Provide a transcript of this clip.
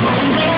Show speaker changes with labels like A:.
A: Monday.